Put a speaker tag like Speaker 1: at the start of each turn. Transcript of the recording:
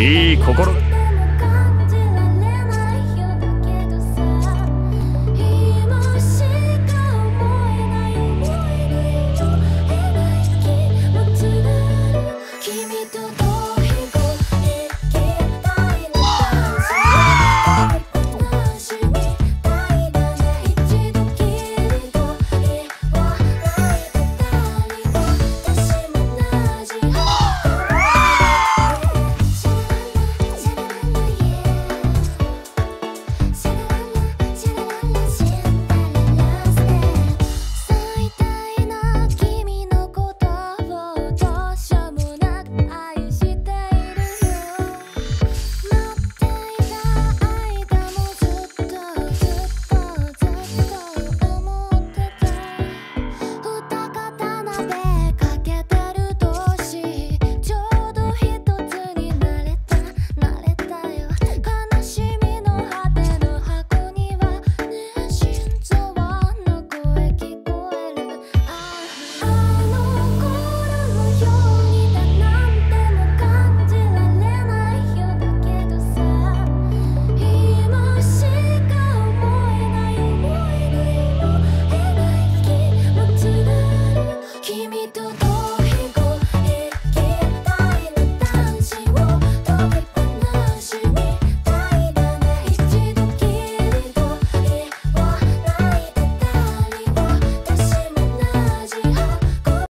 Speaker 1: いい心。